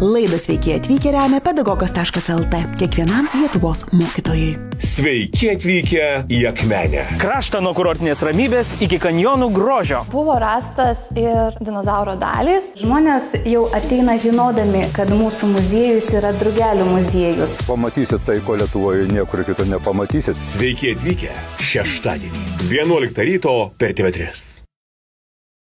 Laidas veikiai atvykę remia pedagogas.lt kiekvienam Lietuvos mokytojui. Sveiki atvykę į Akmenę. Kraštą nuo kurortinės ramybės iki kanjonų grožio. Buvo rastas ir dinozauro dalys. Žmonės jau ateina žinodami, kad mūsų muziejus yra drugelių muziejus. Pamatysit tai, ko Lietuvoje niekur kitur nepamatysit. Sveiki atvykę šeštadienį 11 ryto per TV3.